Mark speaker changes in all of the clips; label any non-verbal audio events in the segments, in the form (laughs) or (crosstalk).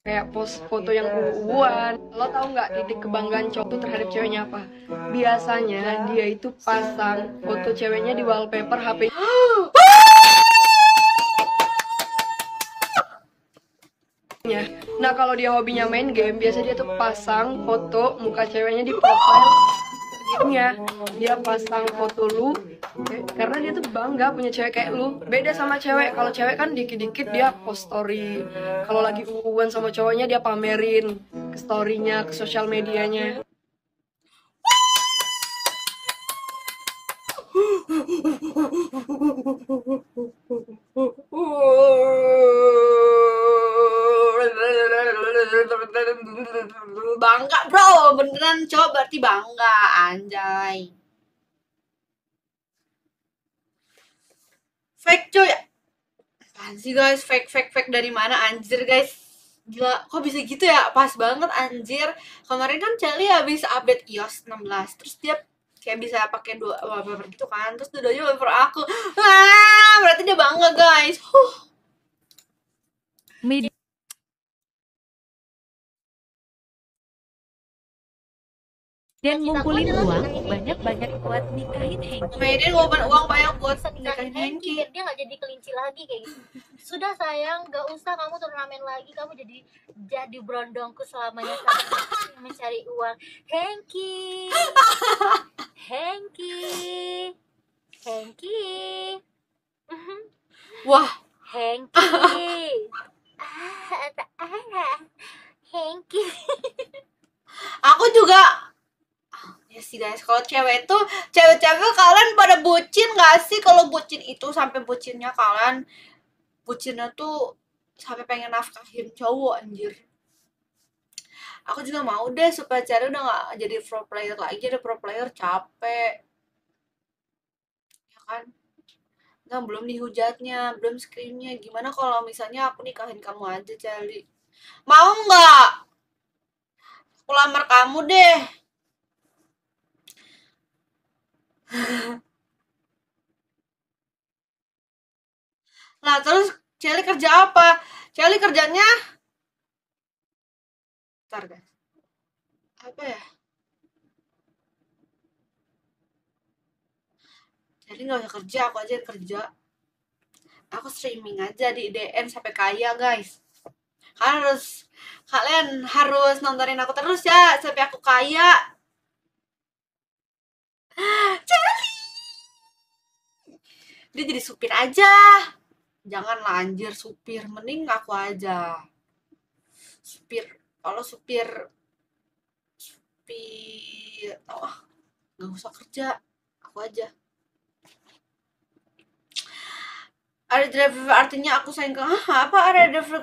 Speaker 1: kayak post foto yang uwan lo tau nggak titik kebanggaan cowok tuh terhadap ceweknya apa? Biasanya dia itu pasang foto ceweknya di wallpaper HP (gasps) nah kalau dia hobinya main game biasa dia tuh pasang foto muka ceweknya di profile. Nya dia pasang foto lu karena dia tuh bangga punya cewek kayak lu. Beda sama cewek. Kalau cewek kan dikit-dikit dia post story. Kalau lagi uuan sama cowoknya dia pamerin ke storynya ke sosial medianya.
Speaker 2: Bangga bro. Beneran cowok berarti bangga anjay fake apaan sih guys? Fake fake fake dari mana? Anjir guys. Gila. Kok bisa gitu ya? Pas banget anjir. Kemarin kan Charlie habis update iOS 16 terus dia kayak bisa pakai dua wallpaper gitu kan. Terus dua-duanya wallpaper aku. Ah berarti dia bangga guys. Huh.
Speaker 3: Media dan ngumpulin uang banyak-banyak buat nikahin Hengki.
Speaker 2: Medan ngumpulin uang banyak buat
Speaker 4: nikahin Hengki dia nggak jadi kelinci lagi kayak gitu. Sudah sayang. Gak usah kamu turnamen lagi. Kamu jadi jadi berondongku selamanya. Mencari uang. Hengki Hengki Hengki
Speaker 2: wah
Speaker 4: Hengki ah, ah, Hengki
Speaker 2: aku juga ya sih guys kalau cewek itu cewek-cewek kalian pada bucin gak sih kalau bucin itu sampai bucinnya kalian bucinnya tuh sampai pengen nafkahin cowok anjir aku juga mau deh supaya cewek udah gak jadi pro player lagi jadi pro player capek ya kan Nah, belum dihujatnya, belum screennya. Gimana kalau misalnya aku nikahin kamu aja, Celi? Mau nggak? Aku lamar kamu deh. Nah, terus Celi kerja apa? Celi kerjanya Bentar, guys. Apa ya? Celi nggak usah kerja, aku aja yang kerja. Aku streaming aja di IDN sampai kaya, guys. Kalian harus kalian harus nontonin aku terus ya sampai aku kaya. Celi. Dia jadi supir aja. Janganlah anjir supir. Mending aku aja. Supir kalau supir supir oh nggak usah kerja. Aku aja. Ada driver artinya aku sayang ke apa? Ada driver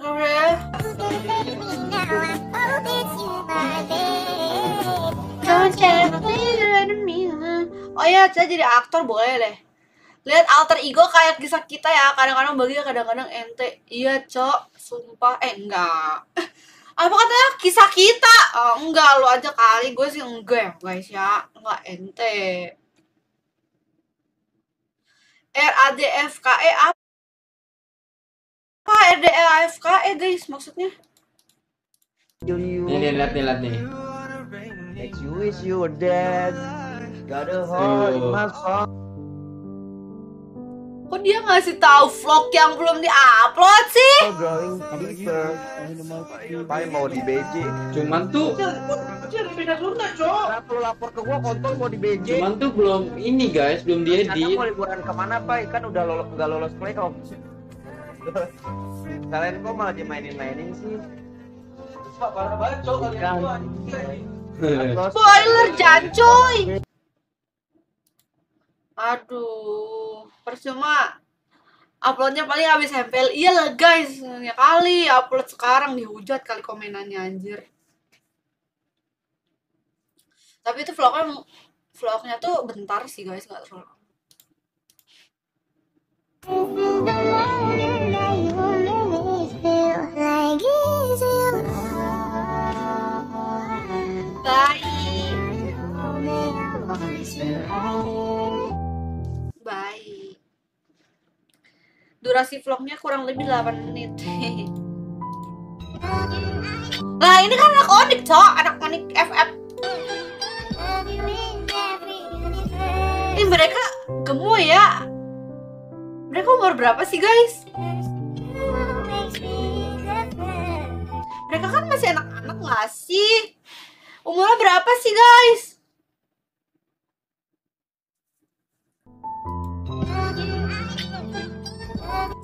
Speaker 2: Oh ya, saya jadi aktor boleh deh. Lihat alter ego kayak kisah kita ya kadang-kadang bagi kadang-kadang ente. Iya cok. Sumpah. Eh enggak. (laughs) Apa katanya? Kisah kita. Oh, enggak. Lo aja kali. Gue sih enggak ya guys ya. Enggak ente. R A D F K E apa? R D E F K E guys maksudnya?
Speaker 5: Nih, nih, lihat nih, lihat nih.
Speaker 6: You wish you were dead. Got a heart in my
Speaker 2: kok dia ngasih tahu vlog yang belum diupload sih
Speaker 6: Growing deeper. Paling mau di BJ.
Speaker 5: Cuman tuh,
Speaker 6: Kenapa lu lapor ke gua kontol mau di BJ?
Speaker 5: cuman tuh belum ini guys, belum
Speaker 6: Anda
Speaker 5: diedit.
Speaker 6: mau liburan ke mana pak? Kan udah lolos nggak lolos playoff. Kalian kok malah dimainin-mainin sih? Pak parah banget cok kalian (laughs)
Speaker 2: spoiler jancoy aduh percuma. Uploadnya paling habis MPL iya lah guys. Ya kali upload sekarang. Dihujat kali komenannya anjir. Tapi itu vlognya vlognya tuh bentar sih guys. Nggak terlalu lama. Durasi vlognya kurang lebih 8 menit. (laughs) Lah ini kan anak Onik, cok. Anak Onik FF. Ih, mereka gemoy ya. Mereka umur berapa sih, guys? Mereka kan masih anak-anak nggak sih? Umurnya berapa sih, guys?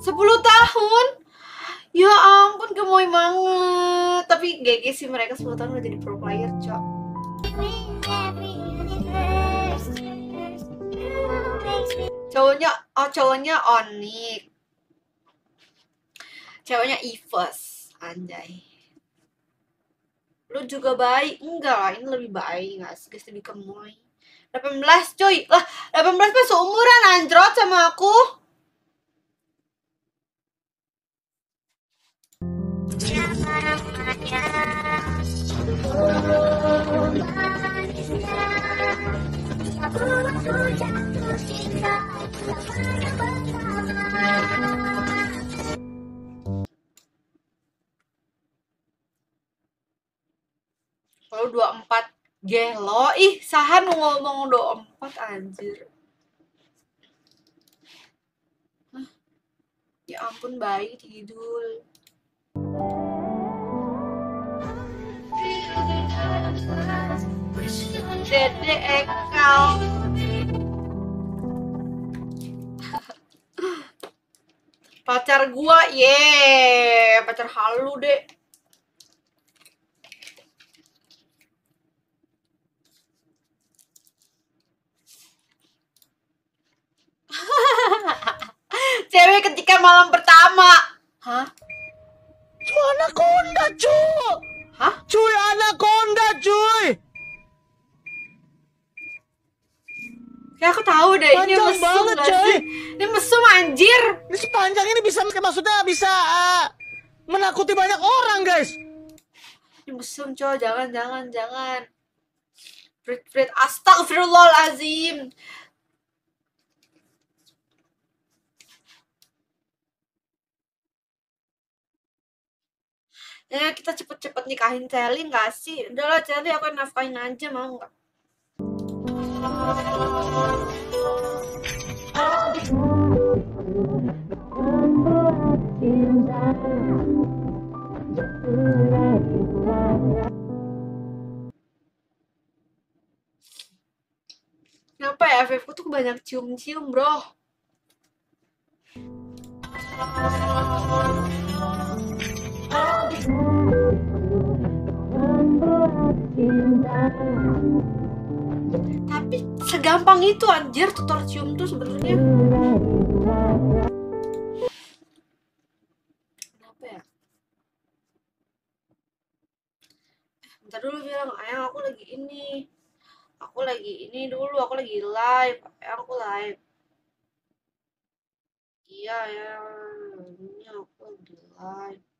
Speaker 2: Sepuluh tahun? Ya ampun, gemoy banget. Tapi GG sih mereka 10 tahun udah jadi pro player, cok. Cowoknya, oh cowoknya Onik. Ceweknya Evos, anjay. Lu juga baik? Enggak lah, ini lebih baik nggak sih? Guys, lebih kemoy. 18 cuy. Lah, 18 mah seumuran anjrot sama aku. Kalau 24 gelo, ih Sahan ngomong 24 anjir. Hah? Ya ampun bayi tidur. Dede Ekal. Pacar gua, ye, pacar halu deh. (laughs) Cewek ketika malam pertama. Hah?
Speaker 6: Cuy anaconda cuy.
Speaker 2: Hah?
Speaker 6: Cuy anaconda cuy.
Speaker 2: Kayak aku tahu deh ini
Speaker 6: Panjang
Speaker 2: mesum
Speaker 6: banget,
Speaker 2: gak
Speaker 6: coy.
Speaker 2: Ini mesum anjir.
Speaker 6: Ini sepanjang ini bisa maksudnya bisa ah, menakuti banyak orang guys.
Speaker 2: Ini mesum coy, jangan jangan jangan. Frit Frit astagfirullahalazim. Ya kita cepet-cepet nikahin Celi nggak sih? Udahlah Celi aku nafkahin aja mau nggak? Kenapa ya FF tuh banyak cium-cium bro? Segampang itu anjir tutor cium tuh sebenarnya. Kenapa ya? Eh, bentar dulu bilang, ayang aku lagi ini. Aku lagi ini dulu, aku lagi live. Ayang aku live. Iya ya, ini aku lagi live.